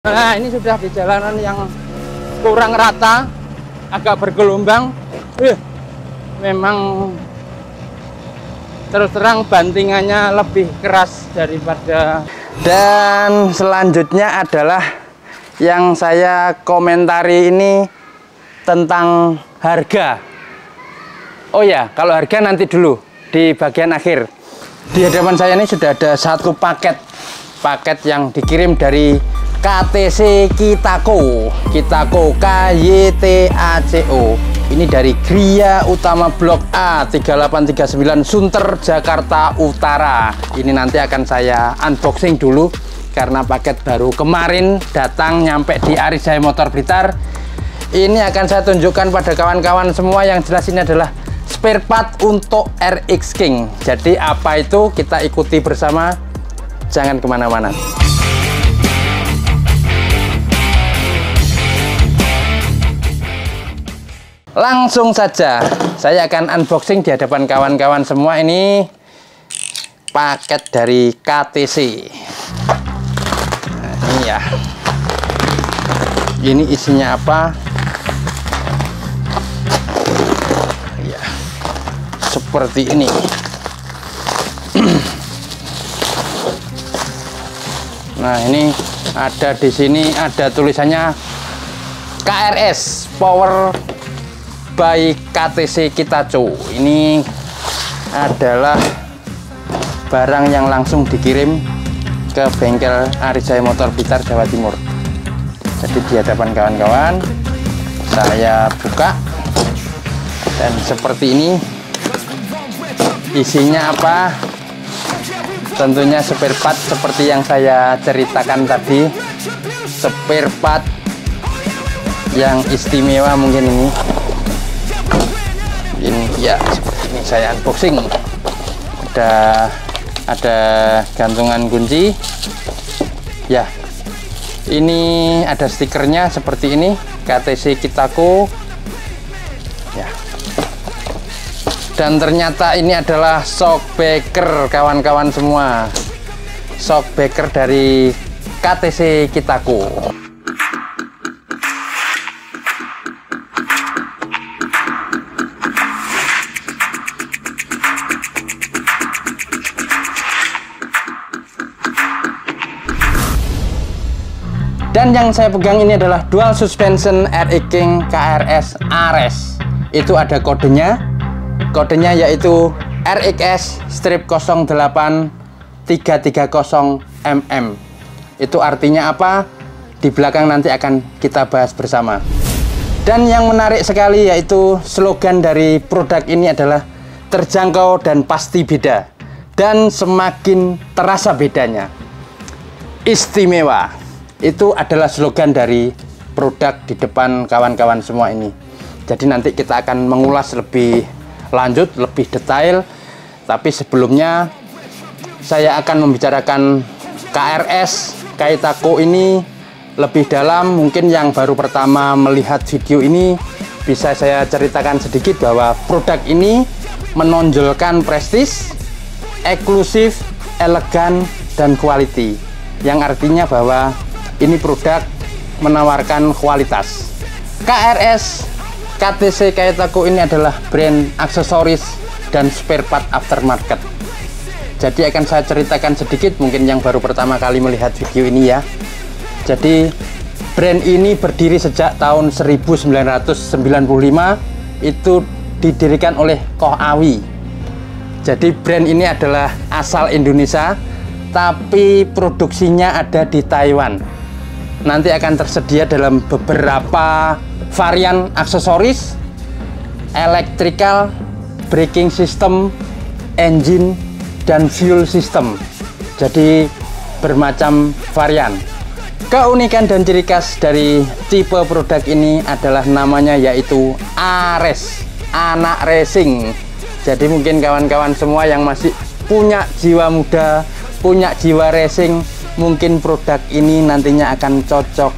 Nah ini sudah di jalanan yang kurang rata, agak bergelombang. Uh, memang terus terang bantingannya lebih keras daripada dan selanjutnya adalah yang saya komentari ini tentang harga oh ya kalau harga nanti dulu di bagian akhir di hadapan saya ini sudah ada satu paket paket yang dikirim dari KTC Kitako. Kitako KYTACO ini dari Gria Utama Blok A 3839 Sunter Jakarta Utara. Ini nanti akan saya unboxing dulu karena paket baru kemarin datang nyampe di Arisaya Motor Blitar. Ini akan saya tunjukkan pada kawan-kawan semua. Yang jelas ini adalah spare part untuk RX King. Jadi apa itu kita ikuti bersama. Jangan ke mana-mana langsung saja. Saya akan unboxing di hadapan kawan-kawan semua ini paket dari KTC nah, ini ya. Ini isinya apa? Ya seperti ini. Nah ini ada di sini ada tulisannya KRS Power by KTC Kitaco ini adalah barang yang langsung dikirim ke bengkel Arijaya Motor Blitar Jawa Timur. Jadi di hadapan kawan-kawan saya buka. Dan seperti ini isinya apa? Tentunya spare part seperti yang saya ceritakan tadi. Spare part yang istimewa mungkin ini ini ya seperti ini saya unboxing. Ada ada gantungan kunci. Ya ini ada stikernya seperti ini KTC Kitako. Ya. Dan ternyata ini adalah shockbreaker kawan-kawan semua. Shockbreaker dari KTC Kitako dan yang saya pegang ini adalah dual suspension RX King KRS Ares. Itu ada kodenya. Kodenya yaitu RXS strip 08 330 mm itu artinya apa? Di belakang nanti akan kita bahas bersama. Dan yang menarik sekali yaitu slogan dari produk ini adalah terjangkau dan pasti beda. Dan semakin terasa bedanya. Istimewa itu adalah slogan dari produk di depan kawan-kawan semua ini. Jadi nanti kita akan mengulas lebih lanjut lebih detail. Tapi sebelumnya saya akan membicarakan KRS Kaitako ini lebih dalam. Mungkin yang baru pertama melihat video ini bisa saya ceritakan sedikit bahwa produk ini menonjolkan prestis eksklusif elegan dan quality. Yang artinya bahwa ini produk menawarkan kualitas. KRS KTC Kaitaku ini adalah brand aksesoris dan spare part aftermarket. Jadi akan saya ceritakan sedikit mungkin yang baru pertama kali melihat video ini ya. Jadi brand ini berdiri sejak tahun 1995 itu didirikan oleh Koh Awi. Jadi brand ini adalah asal Indonesia tapi produksinya ada di Taiwan nanti akan tersedia dalam beberapa varian aksesoris electrical braking system engine dan fuel system. Jadi bermacam varian. Keunikan dan ciri khas dari tipe produk ini adalah namanya yaitu Ares anak racing. Jadi mungkin kawan-kawan semua yang masih punya jiwa muda punya jiwa racing mungkin produk ini nantinya akan cocok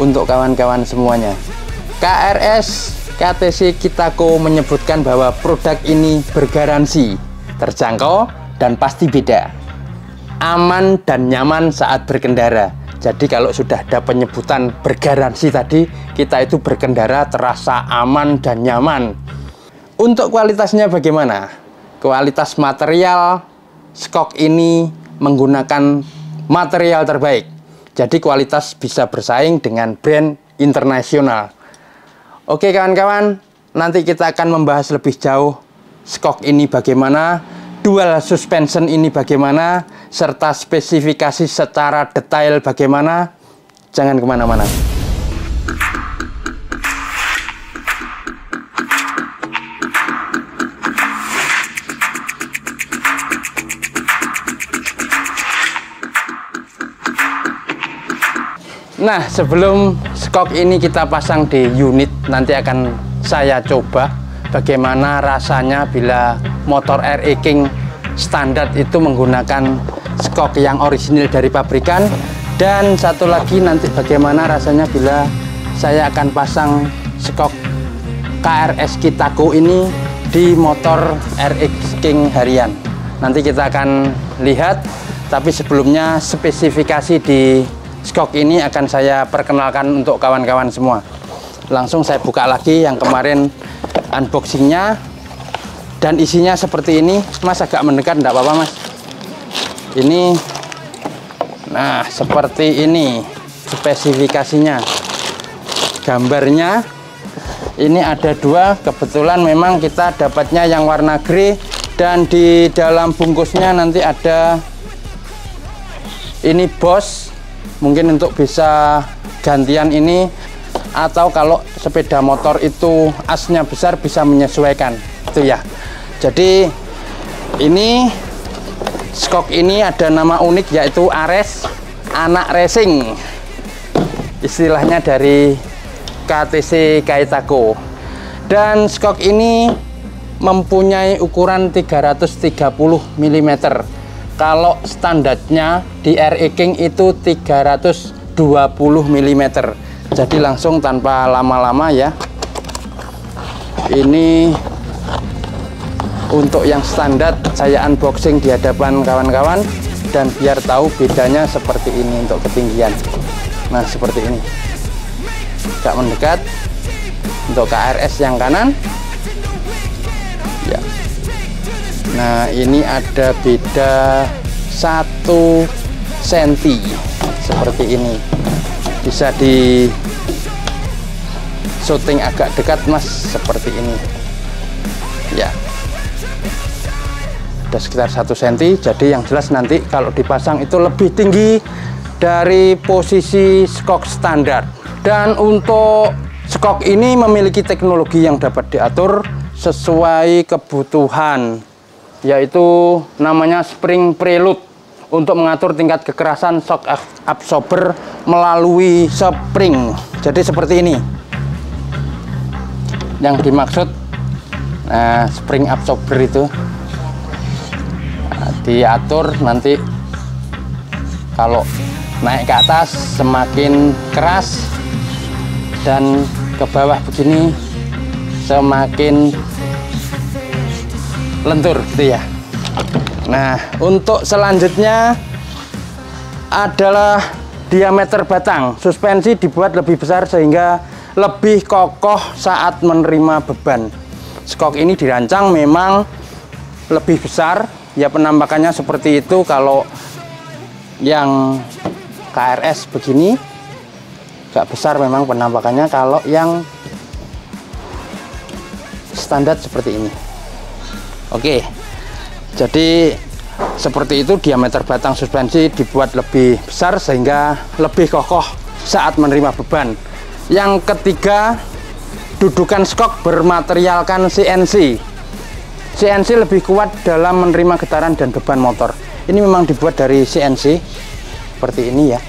untuk kawan-kawan semuanya. KRS KTC Kitako menyebutkan bahwa produk ini bergaransi terjangkau dan pasti beda. Aman dan nyaman saat berkendara. Jadi kalau sudah ada penyebutan bergaransi tadi kita itu berkendara terasa aman dan nyaman. Untuk kualitasnya bagaimana? Kualitas material skok ini menggunakan material terbaik. Jadi kualitas bisa bersaing dengan brand internasional. Oke kawan-kawan nanti kita akan membahas lebih jauh skok ini bagaimana dual suspension ini bagaimana serta spesifikasi secara detail bagaimana. Jangan ke mana-mana Nah sebelum skok ini kita pasang di unit nanti akan saya coba bagaimana rasanya bila motor RE King standar itu menggunakan skok yang orisinil dari pabrikan. Dan satu lagi nanti bagaimana rasanya bila saya akan pasang skok KRS Kitako ini di motor RX King harian. Nanti kita akan lihat tapi sebelumnya spesifikasi di skok ini akan saya perkenalkan untuk kawan-kawan semua. Langsung saya buka lagi yang kemarin unboxingnya. Dan isinya seperti ini. Mas agak mendekat enggak apa-apa mas? Ini. Nah seperti ini spesifikasinya. Gambarnya. Ini ada dua. Kebetulan memang kita dapatnya yang warna grey. Dan di dalam bungkusnya nanti ada ini bos mungkin untuk bisa gantian ini atau kalau sepeda motor itu asnya besar bisa menyesuaikan. Itu ya. Jadi ini skok ini ada nama unik yaitu Ares anak racing. Istilahnya dari KTC Kaitako dan skok ini mempunyai ukuran 330 mm kalau standarnya di RE King itu 320 mm jadi langsung tanpa lama-lama ya. Ini untuk yang standar saya unboxing di hadapan kawan-kawan dan biar tahu bedanya seperti ini untuk ketinggian. Nah seperti ini. Agak mendekat untuk KRS yang kanan nah ini ada beda satu senti. Seperti ini. Bisa di syuting agak dekat mas. Seperti ini. Ya. Ada sekitar satu cm jadi yang jelas nanti kalau dipasang itu lebih tinggi dari posisi skok standar. Dan untuk skok ini memiliki teknologi yang dapat diatur sesuai kebutuhan yaitu namanya spring preload untuk mengatur tingkat kekerasan shock absorber melalui spring. Jadi seperti ini. Yang dimaksud nah, spring absorber itu nah, diatur nanti kalau naik ke atas semakin keras dan ke bawah begini semakin lentur gitu ya Nah, untuk selanjutnya adalah diameter batang. Suspensi dibuat lebih besar sehingga lebih kokoh saat menerima beban. Skok ini dirancang memang lebih besar, ya penampakannya seperti itu kalau yang KRS begini agak besar memang penampakannya kalau yang standar seperti ini. Oke. Jadi seperti itu diameter batang suspensi dibuat lebih besar sehingga lebih kokoh saat menerima beban. Yang ketiga dudukan skok bermaterialkan CNC CNC lebih kuat dalam menerima getaran dan beban motor. Ini memang dibuat dari CNC seperti ini ya.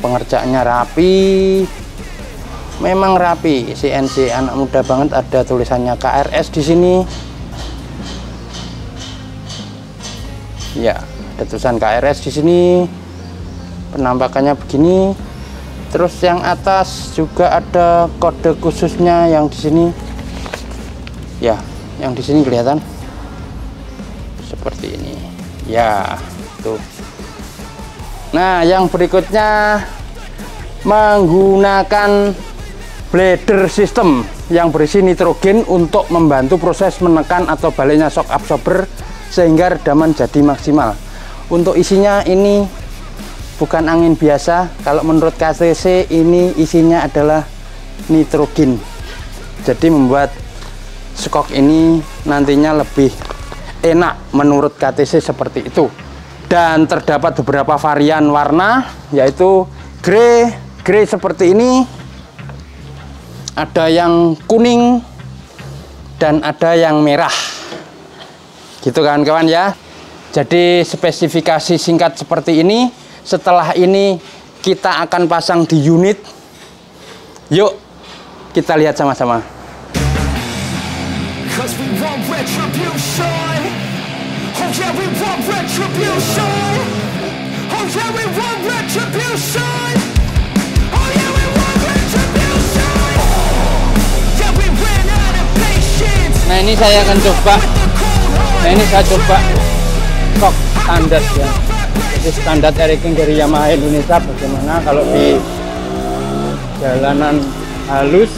Pengerjaannya rapi. Memang rapi. CNC anak muda banget ada tulisannya KRS di sini ya ada tulisan KRS di sini. Penampakannya begini. Terus yang atas juga ada kode khususnya yang di sini. Ya yang di sini kelihatan. Seperti ini. Ya tuh. Nah, yang berikutnya menggunakan blader system yang berisi nitrogen untuk membantu proses menekan atau baliknya shock absorber sehingga redaman jadi maksimal. Untuk isinya ini bukan angin biasa. Kalau menurut KTC ini isinya adalah nitrogen. Jadi membuat skok ini nantinya lebih enak menurut KTC seperti itu dan terdapat beberapa varian warna yaitu grey grey seperti ini ada yang kuning dan ada yang merah gitu kan kawan ya jadi spesifikasi singkat seperti ini setelah ini kita akan pasang di unit yuk kita lihat sama-sama. Oh. Oh patience. Nah ini saya akan coba. Nah ini saya coba kok standar ya. Jadi standar Eriking dari Yamaha Indonesia bagaimana kalau di jalanan halus?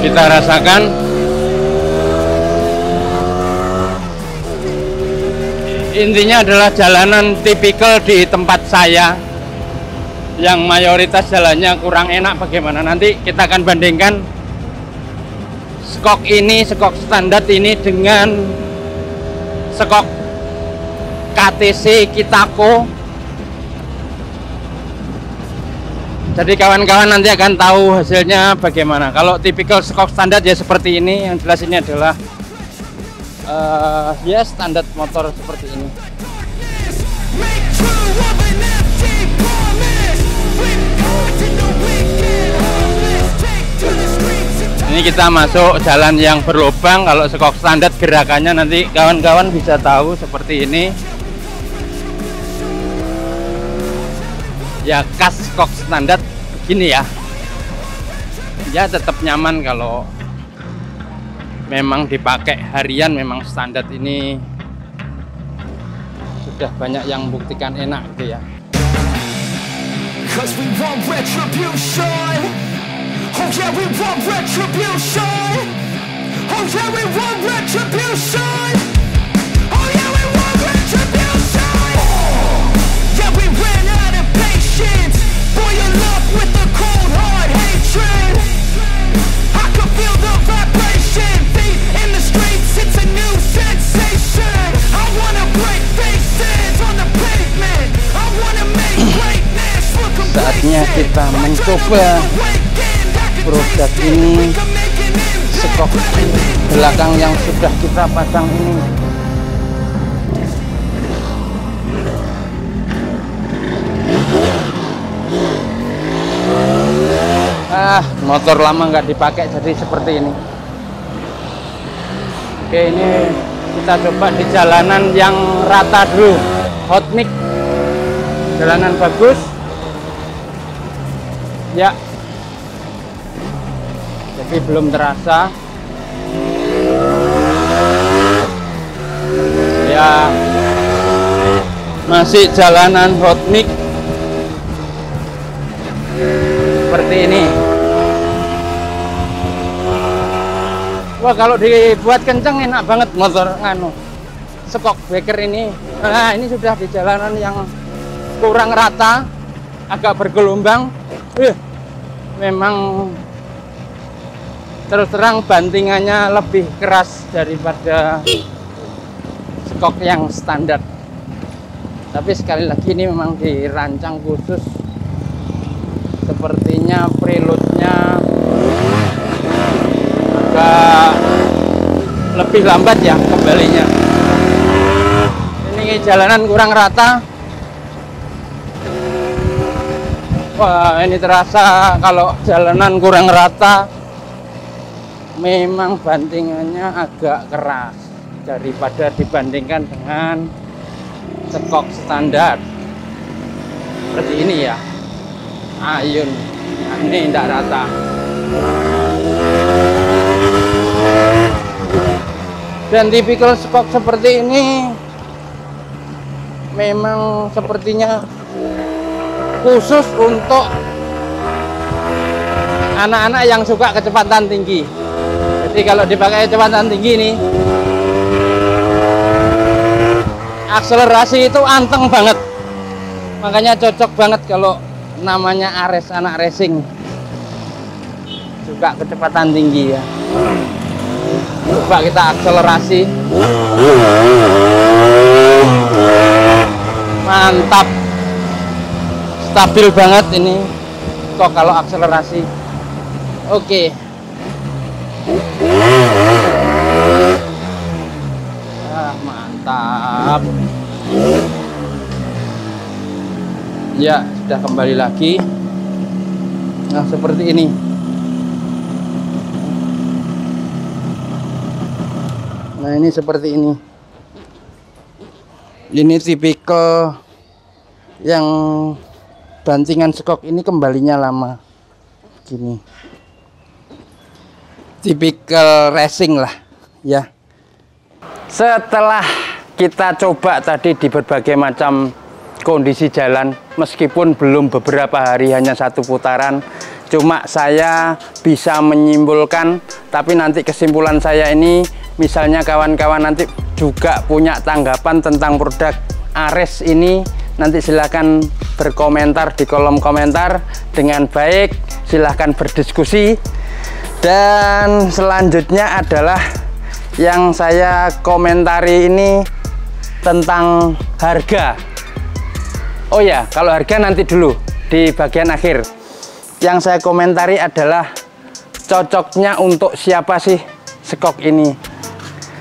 Kita rasakan. Intinya adalah jalanan tipikal di tempat saya yang mayoritas jalannya kurang enak. Bagaimana? Nanti kita akan bandingkan skok ini skok standar ini dengan skok KTC Kitako. Jadi kawan-kawan nanti akan tahu hasilnya bagaimana. Kalau tipikal skok standar ya seperti ini yang jelas ini adalah uh, ya standar motor seperti ini ini kita masuk jalan yang berlubang. Kalau skok standar gerakannya nanti kawan-kawan bisa tahu seperti ini. Ya kas skok standar begini ya. Ya tetap nyaman kalau memang dipakai harian. Memang standar ini sudah banyak yang buktikan enak gitu ya Oh yeah, we want retribution. Oh yeah, we want retribution. Oh yeah, we want retribution. Oh, yeah, we ran out of patience. Boil up with the cold hard hatred. I can feel the vibration. Feet in the streets, it's a new sensation. I wanna break faces on the pavement. I wanna make greatness look complacent. Saatnya. Produk ini skop belakang yang sudah kita pasang ini. Ah motor lama nggak dipakai jadi seperti ini. Oke ini kita coba di jalanan yang rata dulu. Hot mix jalanan bagus. Ya jadi belum terasa. Ya masih jalanan hot mix seperti ini. Wah kalau dibuat kenceng enak banget motor nganu skok breaker ini. Nah ini sudah di jalanan yang kurang rata agak bergelombang. Uh, memang terus terang bantingannya lebih keras daripada skok yang standar. Tapi sekali lagi ini memang dirancang khusus. Sepertinya preloadnya agak lebih lambat ya kembalinya. Ini jalanan kurang rata. Wah ini terasa kalau jalanan kurang rata memang bantingannya agak keras daripada dibandingkan dengan skok standar. Seperti ini ya. Ayun. Nah, ini tidak rata. Dan tipikal skok seperti ini memang sepertinya khusus untuk anak-anak yang suka kecepatan tinggi jadi kalau dipakai kecepatan tinggi nih akselerasi itu anteng banget. Makanya cocok banget kalau namanya Ares anak racing. Suka kecepatan tinggi ya. Coba kita akselerasi. Mantap. Stabil banget ini. Kok kalau akselerasi? Oke. ah, mantap. Ya sudah kembali lagi. Nah seperti ini. Nah ini seperti ini. Ini tipikal yang bantingan skok ini kembalinya lama. Gini. Tipikal racing lah ya. Setelah kita coba tadi di berbagai macam kondisi jalan meskipun belum beberapa hari hanya satu putaran. Cuma saya bisa menyimpulkan tapi nanti kesimpulan saya ini misalnya kawan-kawan nanti juga punya tanggapan tentang produk Ares ini nanti silahkan berkomentar di kolom komentar. Dengan baik silahkan berdiskusi. Dan selanjutnya adalah yang saya komentari ini tentang harga. Oh ya kalau harga nanti dulu di bagian akhir. Yang saya komentari adalah cocoknya untuk siapa sih skok ini?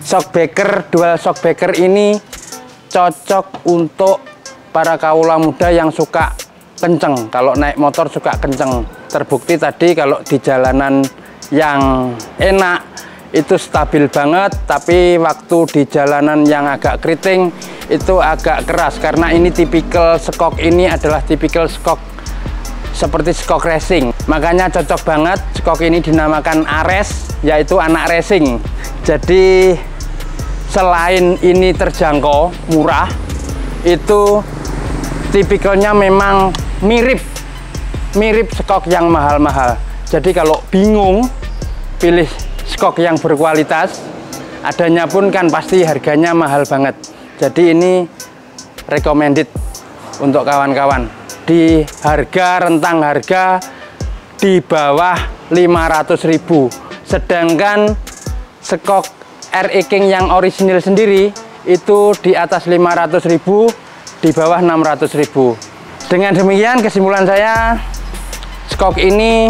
Shockbreaker dual shockbreaker ini cocok untuk para kaula muda yang suka kenceng. Kalau naik motor suka kenceng. Terbukti tadi kalau di jalanan yang enak itu stabil banget tapi waktu di jalanan yang agak keriting itu agak keras. Karena ini tipikal skok ini adalah tipikal skok seperti skok racing. Makanya cocok banget skok ini dinamakan Ares yaitu anak racing. Jadi selain ini terjangkau murah itu tipikalnya memang mirip mirip skok yang mahal-mahal. Jadi kalau bingung pilih skok yang berkualitas adanya pun kan pasti harganya mahal banget. Jadi ini recommended untuk kawan-kawan. Di harga rentang harga di bawah 500.000 sedangkan skok RE King yang orisinil sendiri itu di atas 500.000 di bawah 600.000 dengan demikian kesimpulan saya skok ini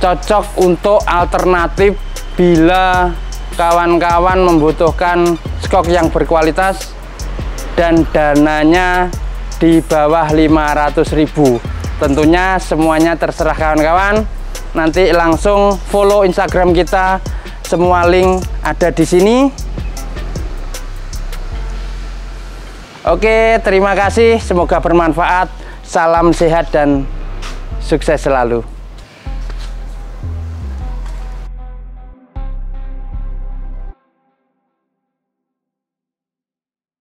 cocok untuk alternatif bila kawan-kawan membutuhkan skok yang berkualitas dan dananya di bawah 500.000 tentunya semuanya terserah kawan-kawan nanti langsung follow instagram kita semua link ada di sini Oke, terima kasih. Semoga bermanfaat. Salam sehat dan sukses selalu.